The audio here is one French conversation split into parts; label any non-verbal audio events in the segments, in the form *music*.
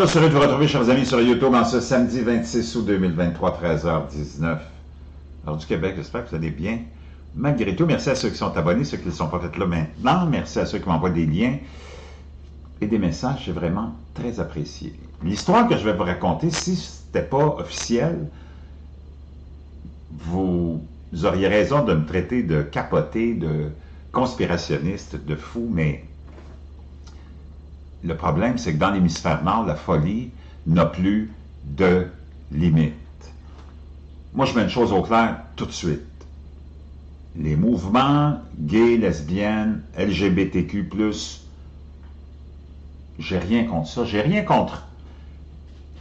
tous, heureux de vous retrouver, chers amis, sur YouTube en ce samedi 26 août 2023, 13h19. Alors du Québec, j'espère que vous allez bien. Malgré tout, merci à ceux qui sont abonnés, ceux qui ne sont pas peut-être là maintenant. Merci à ceux qui m'envoient des liens et des messages. C'est vraiment très apprécié. L'histoire que je vais vous raconter, si ce n'était pas officiel, vous auriez raison de me traiter de capoté, de conspirationniste, de fou, mais le problème, c'est que dans l'hémisphère nord, la folie n'a plus de limite. Moi, je mets une chose au clair tout de suite. Les mouvements gays, lesbiennes, LGBTQ+, j'ai rien contre ça. J'ai rien contre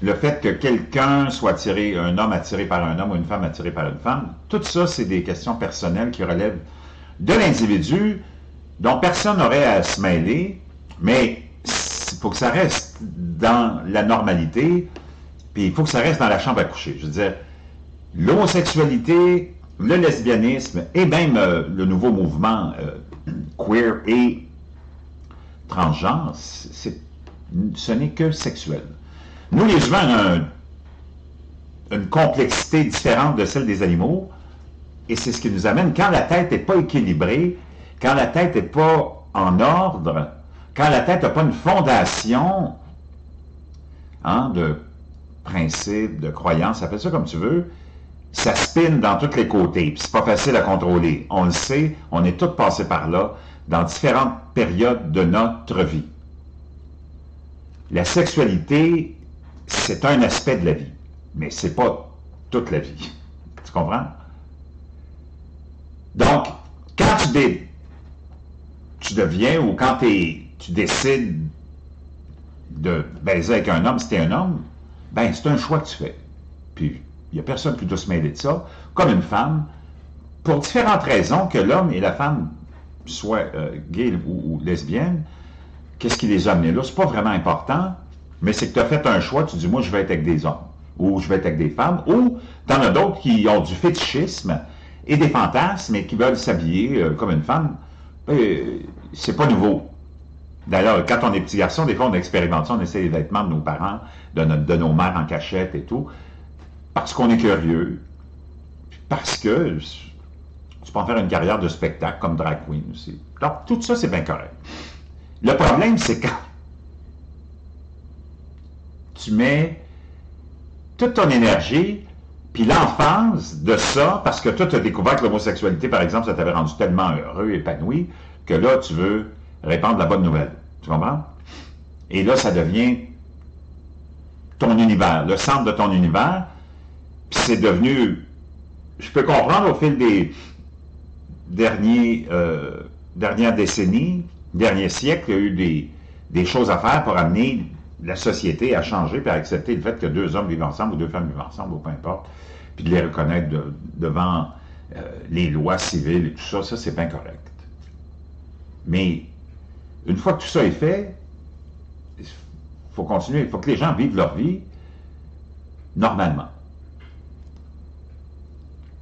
le fait que quelqu'un soit attiré, un homme attiré par un homme ou une femme attirée par une femme. Tout ça, c'est des questions personnelles qui relèvent de l'individu dont personne n'aurait à se mêler, mais il faut que ça reste dans la normalité, puis il faut que ça reste dans la chambre à coucher. Je veux dire, l'homosexualité, le lesbianisme et même euh, le nouveau mouvement euh, queer et transgenre, ce n'est que sexuel. Nous, les humains, une complexité différente de celle des animaux, et c'est ce qui nous amène, quand la tête n'est pas équilibrée, quand la tête n'est pas en ordre, quand la tête n'a pas une fondation hein, de principes, de croyances, appelle ça comme tu veux, ça spinne dans tous les côtés, puis c'est pas facile à contrôler. On le sait, on est tous passés par là dans différentes périodes de notre vie. La sexualité, c'est un aspect de la vie, mais c'est pas toute la vie. Tu comprends? Donc, quand tu, tu deviens ou quand tu es tu décides de baiser avec un homme si un homme, ben c'est un choix que tu fais. Puis, il n'y a personne qui doit se mêler de ça. Comme une femme, pour différentes raisons, que l'homme et la femme soient euh, gays ou, lesbiennes, qu'est-ce qui les a amenés là? C'est pas vraiment important, mais c'est que tu as fait un choix, tu dis, moi, je vais être avec des hommes, ou je vais être avec des femmes, ou tu en as d'autres qui ont du fétichisme et des fantasmes et qui veulent s'habiller euh, comme une femme. Ben, c'est pas nouveau. D'ailleurs, quand on est petit garçon, des fois, on expérimente ça, on essaie les vêtements de nos parents, de, de nos mères en cachette et tout, parce qu'on est curieux, parce que tu peux en faire une carrière de spectacle comme drag queen aussi. Donc, tout ça, c'est bien correct. Le problème, c'est quand tu mets toute ton énergie, puis l'enfance de ça, parce que toi, tu as découvert que l'homosexualité, par exemple, ça t'avait rendu tellement heureux, épanoui, que là, tu veux répandre la bonne nouvelle. Tu comprends? Et là, ça devient ton univers, le centre de ton univers. Puis c'est devenu, je peux comprendre au fil des derniers, euh, dernières décennies, derniers siècles, il y a eu des, des, choses à faire pour amener la société à changer puis à accepter le fait que deux hommes vivent ensemble ou deux femmes vivent ensemble, ou peu importe, puis de les reconnaître devant euh, les lois civiles et tout ça, ça c'est bien correct. Mais une fois que tout ça est fait, il faut continuer, il faut que les gens vivent leur vie normalement.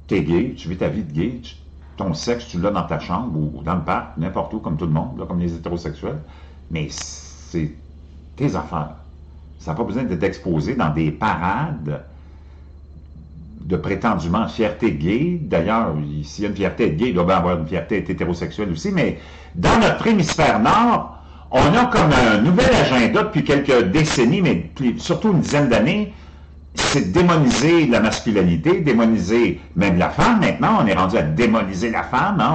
Tu es gay, tu vis ta vie de gay, ton sexe, tu l'as dans ta chambre ou dans le parc, n'importe où, comme tout le monde, comme les hétérosexuels, mais c'est tes affaires. Ça n'a pas besoin d'être exposé dans des parades de prétendument fierté gay. D'ailleurs, s'il y a une fierté gay, il doit y avoir une fierté hétérosexuelle aussi, mais dans notre hémisphère nord, on a comme un nouvel agenda depuis quelques décennies, mais surtout une dizaine d'années, c'est démoniser la masculinité, démoniser même la femme. Maintenant, on est rendu à démoniser la femme, hein.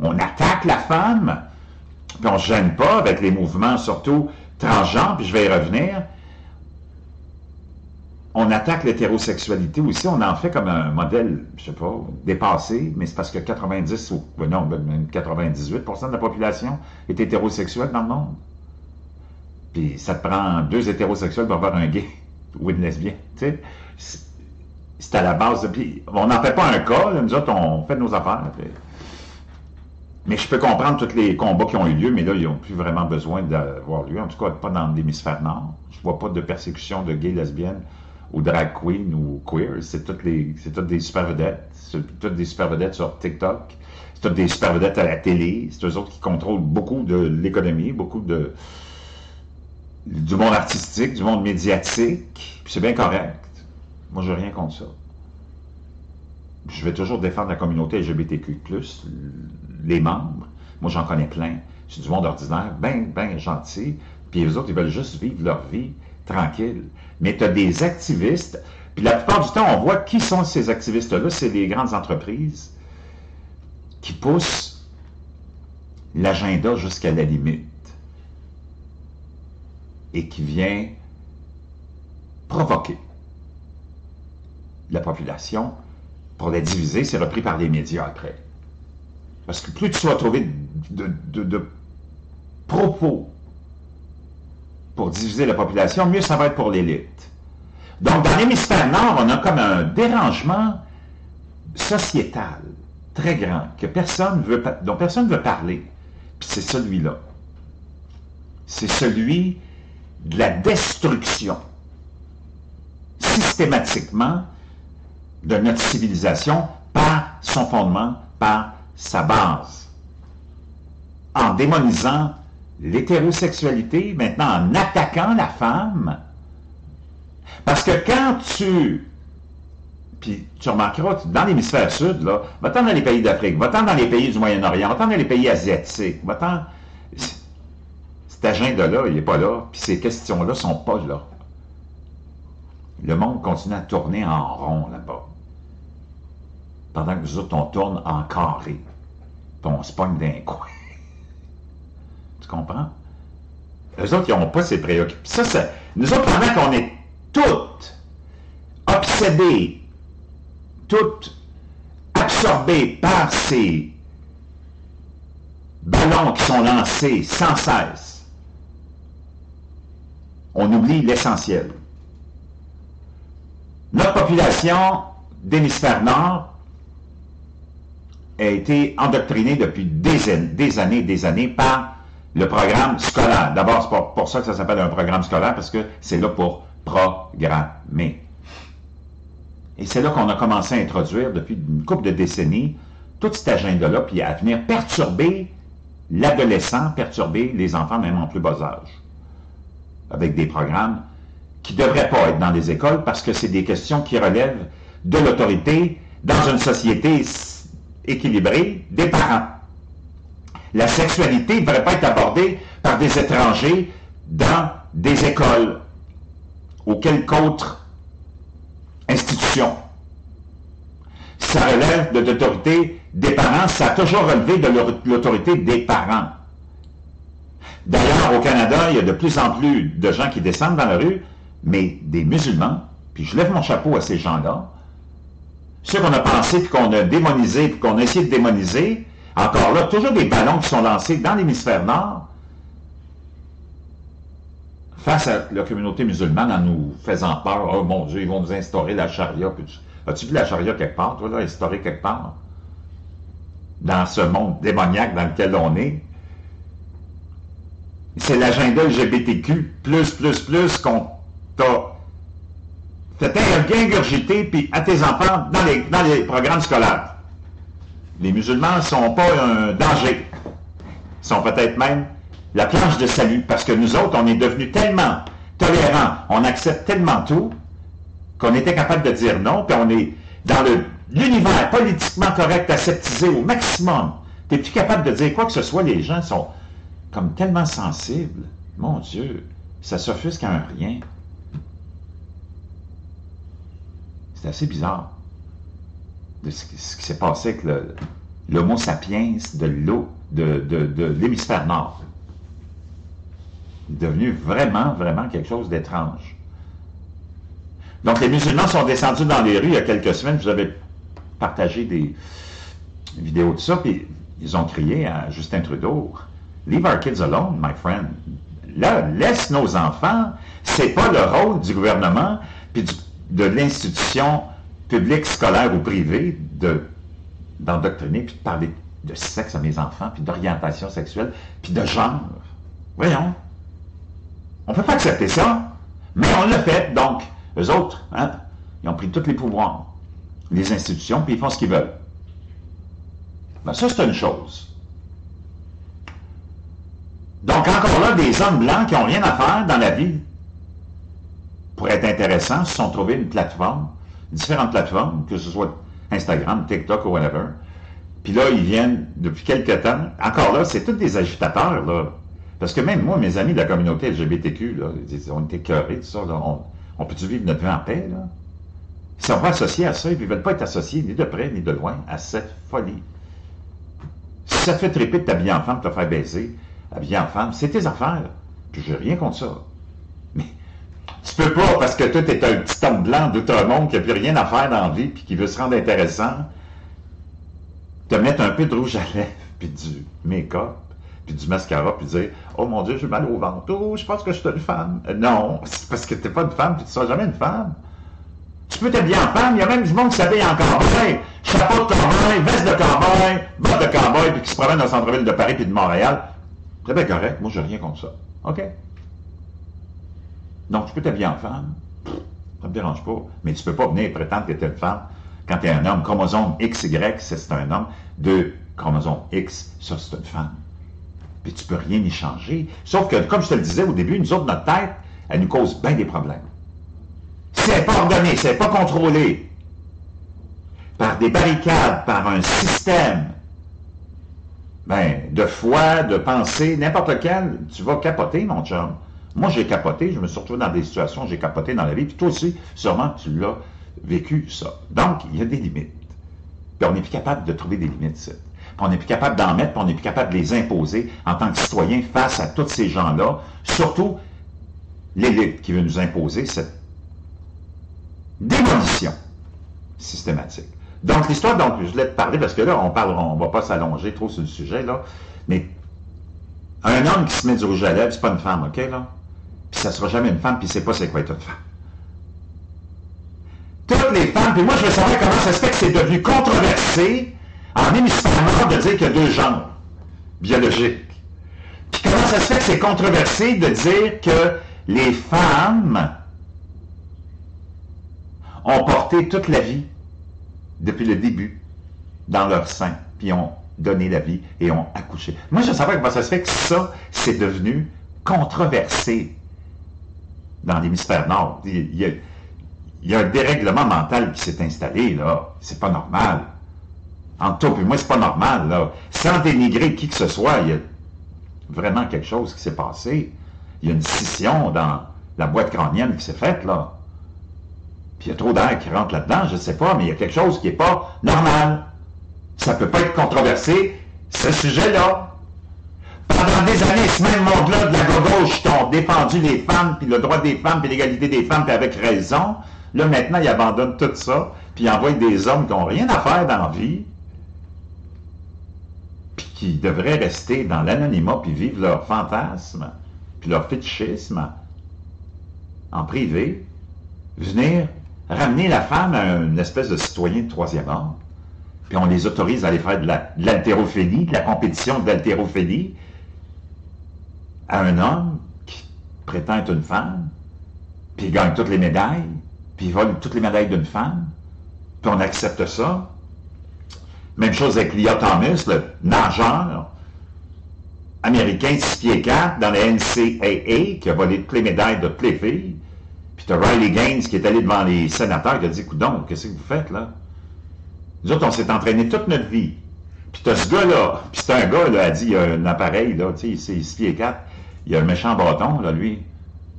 on, on attaque la femme, puis on ne gêne pas avec les mouvements surtout transgenres, puis je vais y revenir on attaque l'hétérosexualité aussi, on en fait comme un modèle, je sais pas, dépassé, mais c'est parce que 90 ou non, même 98% de la population est hétérosexuelle dans le monde. Puis ça te prend deux hétérosexuels pour avoir un gay *laughs* ou une lesbienne. C'est à la base de... Puis on n'en fait pas un cas, nous autres, on fait nos affaires. Mais je peux comprendre tous les combats qui ont eu lieu, mais là, ils n'ont plus vraiment besoin d'avoir lieu. En tout cas, pas dans l'hémisphère nord. Je vois pas de persécution de gays, lesbiennes ou drag queen ou queer, c'est toutes toutes des super vedettes, c'est toutes des super vedettes sur TikTok, c'est toutes des super vedettes à la télé, c'est eux autres qui contrôlent beaucoup de l'économie, beaucoup de, du monde artistique, du monde médiatique, puis c'est bien correct. Moi, je n'ai rien contre ça. Je vais toujours défendre la communauté LGBTQ+, les membres. Moi, j'en connais plein. C'est du monde ordinaire, bien, bien gentil. Puis les autres, ils veulent juste vivre leur vie tranquille. Mais tu as des activistes, puis la plupart du temps, on voit qui sont ces activistes-là. C'est les grandes entreprises qui poussent l'agenda jusqu'à la limite et qui vient provoquer la population pour la diviser, c'est repris par les médias après. Parce que plus tu vas trouver de, propos pour diviser la population, mieux ça va être pour l'élite. Donc, dans l'hémisphère nord, on a comme un dérangement sociétal très grand que personne dont personne ne veut parler. Puis c'est celui-là. C'est celui de la destruction systématiquement de notre civilisation par son fondement, par sa base. En démonisant l'hétérosexualité, maintenant en attaquant la femme. Parce que quand tu... Puis tu remarqueras, dans l'hémisphère sud, là, va-t'en dans les pays d'Afrique, va-t'en dans les pays du Moyen-Orient, va-t'en dans les pays asiatiques, va-t'en... Cet agenda-là, il n'est pas là, puis ces questions-là ne sont pas là. Le monde continue à tourner en rond là-bas. Pendant que nous autres, on tourne en carré. Puis on se pogne d'un coin. Comprends? Les autres, ils n'ont pas ces préoccupations. Ça, nous autres, pendant qu'on est toutes obsédés, toutes absorbées par ces ballons qui sont lancés sans cesse, on oublie l'essentiel. Notre population d'hémisphère nord a été endoctrinée depuis des, des années des années par le programme scolaire. D'abord, c'est pour, ça que ça s'appelle un programme scolaire, parce que c'est là pour programmer. Et c'est là qu'on a commencé à introduire, depuis une couple de décennies, tout cet agenda-là, puis à venir perturber l'adolescent, perturber les enfants, même en plus bas âge, avec des programmes qui ne devraient pas être dans les écoles parce que c'est des questions qui relèvent de l'autorité dans une société équilibrée des parents. La sexualité ne devrait pas être abordée par des étrangers dans des écoles ou quelque autre institution. Ça relève de l'autorité des parents, ça a toujours relevé de l'autorité des parents. D'ailleurs, au Canada, il y a de plus en plus de gens qui descendent dans la rue mais des musulmans, puis je lève mon chapeau à ces gens-là, ceux qu'on a pensé, puis qu'on a démonisé, puis qu'on a essayé de démoniser, encore là, toujours des ballons qui sont lancés dans l'hémisphère nord, face à la communauté musulmane en nous faisant peur, oh mon Dieu, ils vont nous instaurer la charia. As-tu vu la charia quelque part, toi, là, instaurée quelque part? Dans ce monde démoniaque dans lequel on est. C'est l'agenda LGBTQ, plus, plus, plus, qu'on t'as fait ingurgité puis à tes enfants dans les programmes scolaires. Les musulmans ne sont pas un danger. Ils sont peut-être même la planche de salut, parce que nous autres, on est devenus tellement tolérants, on accepte tellement tout, qu'on était capable de dire non, puis on est dans l'univers politiquement correct, aseptisé au maximum. Tu n'es plus capable de dire quoi que ce soit, les gens sont comme tellement sensibles. Mon Dieu, ça s'offusque à un rien. C'est assez bizarre de ce, qui s'est passé avec l'homo sapiens de l'eau, de, l'hémisphère nord. Il est devenu vraiment, vraiment quelque chose d'étrange. Donc, les musulmans sont descendus dans les rues il y a quelques semaines. Vous avais partagé des vidéos de ça, puis ils ont crié à Justin Trudeau Leave our kids alone, my friend. Là, laisse nos enfants. C'est pas le rôle du gouvernement, puis de l'institution publique, scolaire ou privée d'endoctriner, puis de parler de sexe à mes enfants, puis d'orientation sexuelle, puis de genre. Voyons. On ne peut pas accepter ça, mais on l'a fait, donc, eux autres, hein, ils ont pris tous les pouvoirs, les institutions, puis ils font ce qu'ils veulent. Ben, ça, c'est une chose. Donc, encore là, des hommes blancs qui n'ont rien à faire dans la vie pour être intéressants, se sont trouvés une plateforme, différentes plateformes, que ce soit Instagram, TikTok ou whatever. Puis là, ils viennent, depuis quelques temps, encore là, c'est tous des agitateurs, là. Parce que même moi, mes amis de la communauté LGBTQ, là, on était cœurés, tout ça, là, on, peut-tu vivre notre vie en paix, là? Ils sont pas associés à ça, ils ne veulent pas être associés ni de près ni de loin à cette folie. Si ça fait triper de t'habiller en femme, de te faire baiser, habiller en femme, c'est tes affaires. Puis j'ai rien contre ça. Tu peux pas, parce que toi, t'es un petit homme blanc d'outre-monde qui n'a plus rien à faire dans la vie, puis qui veut se rendre intéressant, te mettre un peu de rouge à lèvres, *laughs* puis du make-up, puis du mascara, puis dire « Oh mon Dieu, j'ai mal au ventre. Oh, je pense que je suis une femme. Non, c'est parce que t'es pas une femme, puis tu seras jamais une femme. Tu peux t'habiller en femme, il y a même du monde qui s'habille en cowboy. Chapeau de cowboy, veste de cowboy, bottes de cowboy, puis qui se promène dans le centre-ville de Paris puis de Montréal. C'est bien correct, moi j'ai rien contre ça. OK? Donc tu peux t'habiller en femme, ça me dérange pas, mais tu peux pas venir prétendre que tu es une femme quand tu es un homme. Chromosome XY, c'est un homme. Deux, chromosome X, ça c'est une femme. Puis tu peux rien y changer. Sauf que, comme je te le disais au début, nous autres, notre tête, elle nous cause bien des problèmes. C'est pas ordonné, c'est pas contrôlé par des barricades, par un système ben, de foi, de pensée, n'importe lequel, tu vas capoter, mon chum. Moi, j'ai capoté, je me suis retrouvé dans des situations, j'ai capoté dans la vie, puis toi aussi, sûrement, tu l'as vécu, ça. Donc, il y a des limites. Puis on n'est plus capable de trouver des limites. Puis on n'est plus capable d'en mettre, puis on n'est plus capable de les imposer en tant que citoyen face à tous ces gens-là, surtout l'élite qui veut nous imposer cette démolition systématique. Donc, l'histoire dont je voulais te parler, parce que là, on parle, on va pas s'allonger trop sur le sujet, là, mais un homme qui se met du rouge à lèvres, c'est pas une femme, OK, là? Ça sera jamais une femme, puis c'est pas c'est quoi être une femme. Toutes les femmes, puis moi, je veux savoir comment ça se fait que c'est devenu controversé en hémisphère de dire qu'il y a deux genres biologiques. Puis comment ça se fait que c'est controversé de dire que les femmes ont porté toute la vie, depuis le début, dans leur sein, puis ont donné la vie et ont accouché. Moi, je savais comment ça se fait que ça, c'est devenu controversé dans l'hémisphère nord. Il y, a, un dérèglement mental qui s'est installé, là. C'est pas normal. En tout cas, moi, c'est pas normal, là. Sans dénigrer qui que ce soit, il y a vraiment quelque chose qui s'est passé. Il y a une scission dans la boîte crânienne qui s'est faite, là. Puis il y a trop d'air qui rentre là-dedans, je ne sais pas, mais il y a quelque chose qui n'est pas normal. Ça ne peut pas être controversé, ce sujet-là. Pendant des années, ce même monde-là de la gauche qui ont défendu les femmes, puis le droit des femmes, puis l'égalité des femmes, puis avec raison, là maintenant, ils abandonnent tout ça, puis ils envoient des hommes qui n'ont rien à faire dans la vie, puis qui devraient rester dans l'anonymat, puis vivre leur fantasme, puis leur fétichisme en privé, venir ramener la femme à une espèce de citoyen de troisième ordre, puis on les autorise à aller faire de l'haltérophilie, de, la compétition de l'haltérophilie, à un homme qui prétend être une femme, puis il gagne toutes les médailles, puis il vole toutes les médailles d'une femme, puis on accepte ça. Même chose avec Leah Thomas, le nageur américain 6 pieds 4 dans la NCAA, qui a volé toutes les médailles de toutes les filles, puis t'as Riley Gaines qui est allé devant les sénateurs qui a dit, donc, qu'est-ce que vous faites là? Nous autres, on s'est entraîné toute notre vie. Puis t'as ce gars-là, puis c'est un gars, là, a dit, il y a un appareil, là, tu sais, il pieds 4, il y a un méchant bâton, là, lui,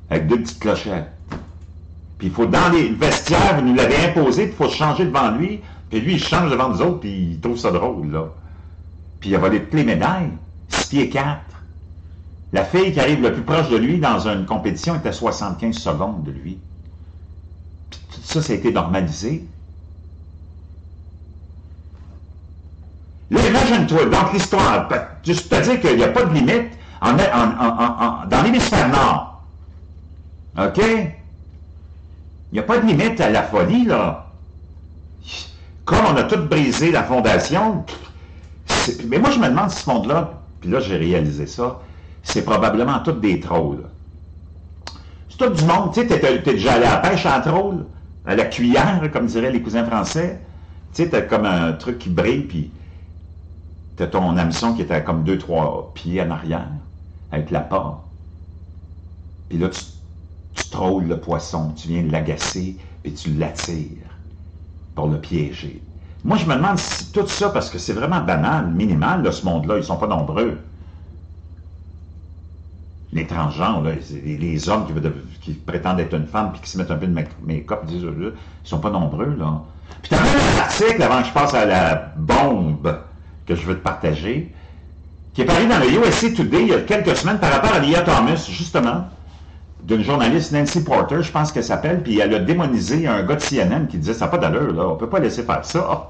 avec deux petites clochettes. Puis il faut, dans les vestiaires, vous nous l'avez imposé, il faut changer devant lui, puis lui, il change devant nous autres, puis il trouve ça drôle, là. Puis il a volé toutes les médailles, 6 pieds 4. La fille qui arrive le plus proche de lui dans une compétition est à 75 secondes de lui. Puis tout ça, ça a été normalisé. Là, imagine-toi, donc l'histoire, juste te dire qu'il n'y a pas de limite dans l'hémisphère nord. OK? Il n'y a pas de limite à la folie, là. Comme on a tout brisé la fondation, mais moi, je me demande si ce monde-là, puis là, j'ai réalisé ça, c'est probablement toutes des trolls. C'est tout du monde. Tu sais, t'es déjà allé à la pêche en troll, à la cuillère, comme diraient les cousins français. Tu sais, t'as comme un truc qui brille, puis t'as ton hameçon qui était comme deux, trois pieds en arrière, avec la part. Puis là, tu, trôles le poisson, tu viens l'agacer, et tu l'attires pour le piéger. Moi, je me demande si tout ça, parce que c'est vraiment banal, minimal, de ce monde-là, ils sont pas nombreux. Les transgenres, là, les, hommes qui, prétendent être une femme puis qui se mettent un peu de make-up, ils sont pas nombreux, là. Puis t'as un article, avant que je passe à la bombe que je veux te partager, qui est paru dans le USA Today il y a quelques semaines par rapport à Lia Thomas, justement, d'une journaliste Nancy Porter, je pense qu'elle s'appelle, puis elle a démonisé un gars de CNN qui disait ça n'a pas d'allure, là, on peut pas laisser faire ça.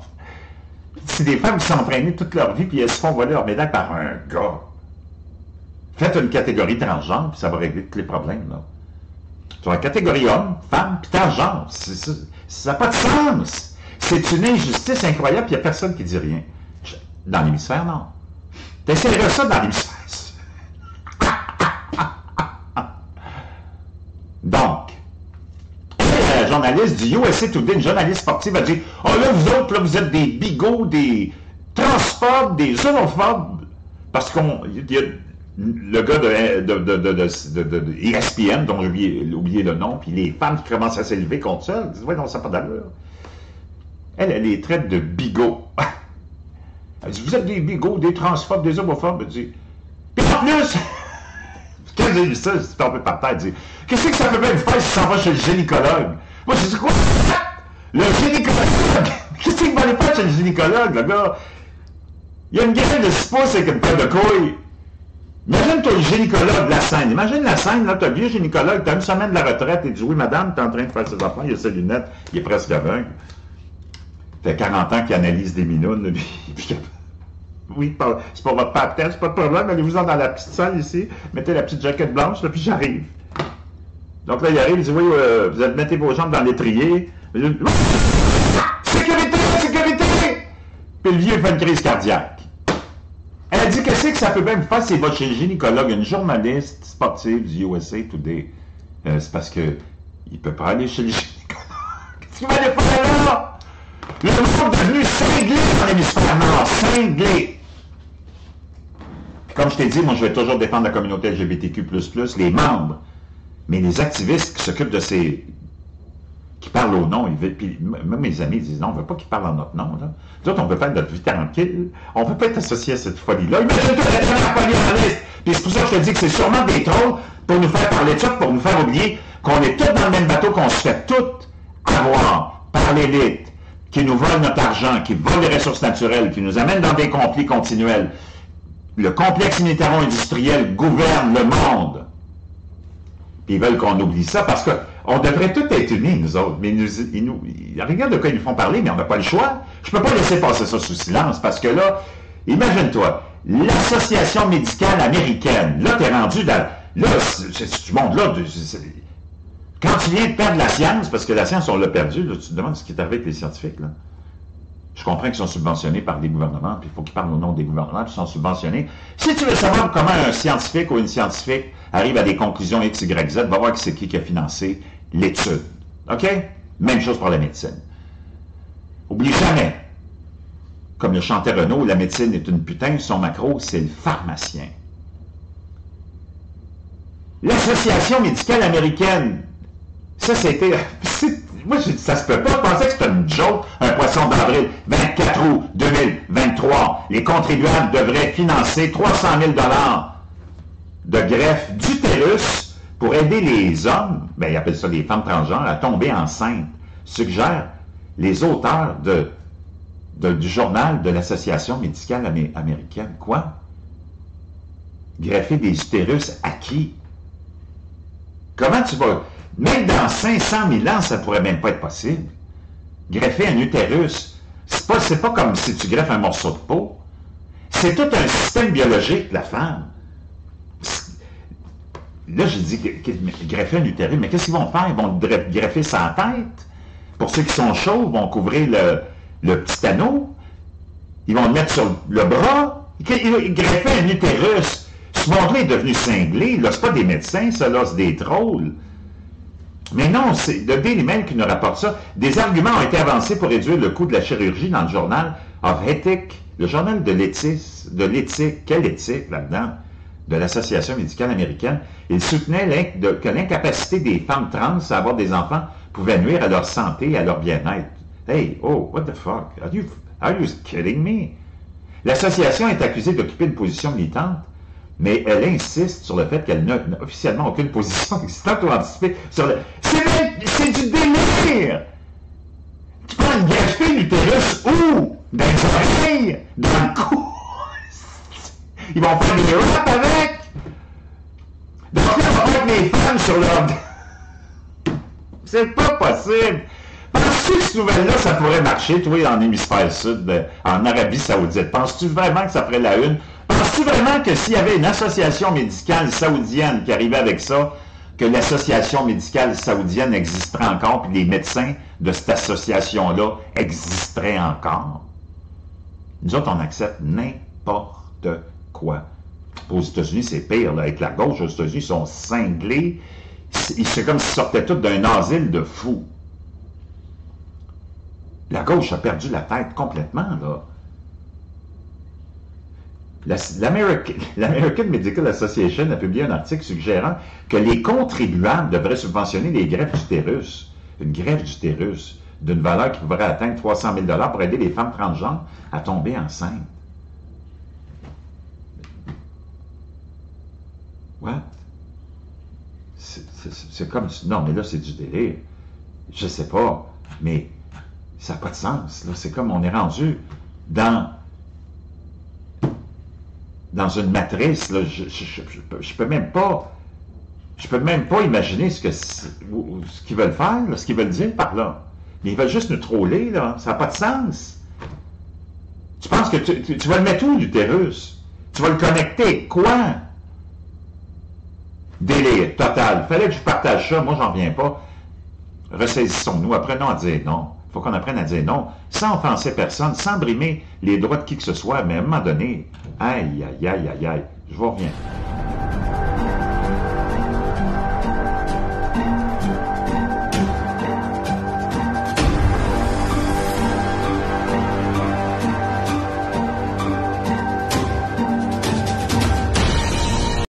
C'est des femmes qui sont entraînées toute leur vie, puis elles se font voler leur médaille par un gars. Faites une catégorie transgenre, puis ça va régler tous les problèmes, là. Tu la catégorie homme, femme, puis transgenre. Ça n'a pas de sens. C'est une injustice incroyable, puis il n'y a personne qui dit rien. Dans l'hémisphère, non. T'essaieras ça dans l'hémisphère. Donc, la journaliste du USA Today, une journaliste sportive, a dit « Oh là, vous autres, là, vous êtes des bigots, des transphobes, des homophobes. » Parce qu'on... y a le gars de, de, de, de, ESPN, dont j'ai oublié, le nom, puis les femmes qui commencent à s'élever contre ça, elles disent « Ouais, non, ça n'a pas d'allure. » Elle, elle les traite de bigots. *laughs* Elle dit « Vous êtes des bigots, des transphobes, des homophobes. » Elle dit « Puis en plus... *laughs* » Quand j'ai vu ça, je tombé par terre, dit Qu'est-ce que ça peut bien faire si ça va chez le gynécologue? Moi, je dis quoi? Le gynécologue *laughs* Qu'est-ce qu'il va aller faire chez le gynécologue, le gars? Il y a une guerre de 6 pouces avec une paire de couilles. Imagine-toi le gynécologue de la scène. Imagine la scène, là, t'as vieux gynécologue, t'as une semaine de la retraite, et dis Oui, madame, t'es en train de faire ses enfants, il a ses lunettes, il est presque aveugle. Fait 40 ans qu'il analyse des minounes, puis oui, c'est pour votre pap c'est pas de problème. Allez-vous-en dans la petite salle ici, mettez la petite jaquette blanche, puis j'arrive. Donc là, il arrive, il dit, oui, euh, vous allez mettre vos jambes dans l'étrier. Sécurité, sécurité! Puis le vieux fait une crise cardiaque. Elle a dit, qu'est-ce que ça peut bien vous faire si votre gynécologue, une journaliste sportive du USA Today? Euh, c'est parce que il peut pas aller chez le gynécologue. *laughs* Qu'est-ce qu'il va aller faire là? Le monde est devenu cinglé dans l'hémisphère nord, cinglé. Comme je t'ai dit, moi, je vais toujours défendre la communauté LGBTQ++, les membres. Mais les activistes qui s'occupent de ces... qui parlent au nom, puis même mes amis disent non, on ne veut pas qu'ils parlent en notre nom. Là. Nous autres, on veut faire notre vie tranquille. On ne veut pas être associé à cette folie-là. Puis c'est pour ça que je te dis que c'est sûrement des trolls pour nous faire parler de ça, pour nous faire oublier qu'on est tous dans le même bateau, qu'on se fait tout avoir par l'élite, qui nous volent notre argent, qui volent les ressources naturelles, qui nous amènent dans des conflits continuels, le complexe militaro-industriel gouverne le monde. Puis ils veulent qu'on oublie ça parce qu'on devrait tous être unis, nous autres. Mais ils nous, regarde de quoi ils nous font parler, mais on n'a pas le choix. Je ne peux pas laisser passer ça sous silence parce que là, imagine-toi, l'Association médicale américaine, là, tu es rendu dans. Là, c'est du monde là. Quand tu viens de perdre la science, parce que la science, on l'a perdue, tu te demandes ce qui est arrivé avec les scientifiques, là. Je comprends qu'ils sont subventionnés par des gouvernements, puis il faut qu'ils parlent au nom des gouvernements, puis ils sont subventionnés. Si tu veux savoir comment un scientifique ou une scientifique arrive à des conclusions X, Y, Z, va voir qui c'est qui qui a financé l'étude. OK? Même chose pour la médecine. Oublie jamais, comme le chantait Renault, la médecine est une putain, son macro, c'est le pharmacien. L'Association médicale américaine, ça c'était *laughs* moi, j'ai dit, ça se peut pas. Je que c'était une joke, un poisson d'avril. 24 août 2023, les contribuables devraient financer 300 000 de greffe d'utérus pour aider les hommes, ben, ils appellent ça les femmes transgenres, à tomber enceintes, suggèrent les auteurs de, du journal de l'Association médicale américaine. Quoi? Greffer des utérus à qui? Comment tu vas... Même dans 500 000 ans, ça pourrait même pas être possible. Greffer un utérus, c'est pas, pas comme si tu greffes un morceau de peau. C'est tout un système biologique, la femme. Là, j'ai dit greffer un utérus, mais qu'est-ce qu'ils vont faire? Ils vont greffer sa tête. Pour ceux qui sont chauds, ils vont couvrir le, petit anneau. Ils vont le mettre sur le bras. Greffer un utérus. Ce monde-là est devenu cinglé. Là, c'est pas des médecins, ça, là, c'est des trolls. Mais non, c'est le Daily Mail qui nous rapporte ça. Des arguments ont été avancés pour réduire le coût de la chirurgie dans le journal of Ethic, le journal de l'éthique. De l'éthique. Quelle éthique là-dedans? de l'Association médicale américaine. Il soutenait que l'incapacité des femmes trans à avoir des enfants pouvait nuire à leur santé et à leur bien-être. Hey, oh, what the fuck? Are you, are you kidding me? L'association est accusée d'occuper une position militante, mais elle insiste sur le fait qu'elle n'a officiellement aucune position *laughs* existante ou anticipée sur le... C'est du délire! Tu prends une greffée l'utérus où? Dans les oreilles? Dans le cou? *laughs* Ils vont faire des rap avec! Donc là, on va mettre les femmes sur leur... *laughs* C'est pas possible! Penses-tu que cette nouvelle-là, ça pourrait marcher, toi, en hémisphère sud, euh, en Arabie Saoudite? Penses-tu vraiment que ça ferait la une? Penses-tu vraiment que s'il y avait une association médicale saoudienne qui arrivait avec ça, que l'association médicale saoudienne existerait encore, puis les médecins de cette association-là existeraient encore? Nous autres, on accepte n'importe quoi. Aux États-Unis, c'est pire. Là. Avec la gauche, aux États-Unis, ils sont cinglés. C'est comme s'ils sortaient tous d'un asile de fous. La gauche a perdu la tête complètement, là. *laughs* L'American Medical Association a publié un article suggérant que les contribuables devraient subventionner les greffes d'utérus. Une greffe d'utérus d'une valeur qui pourrait atteindre 300 000 pour aider les femmes transgenres à tomber enceintes. What? C'est comme... Non, mais là, c'est du délire. Je sais pas, mais ça n'a pas de sens. C'est comme on est rendu dans, dans une matrice. Là, je, je, peux même pas. Je peux même pas imaginer ce ce qu'ils veulent faire, ce qu'ils veulent dire par là. Mais ils veulent juste nous troller, là. Ça n'a pas de sens. Tu penses que tu, tu vas le mettre où, l'utérus? Tu vas le connecter. Quoi? Délire, total. Fallait que je partage ça. Moi, j'en viens pas. Ressaisissons-nous. Apprenons à dire non. Il faut qu'on apprenne à dire non, sans offenser personne, sans brimer les droits de qui que ce soit, mais à un moment donné, aïe, aïe, aïe, aïe, aïe, je vous reviens.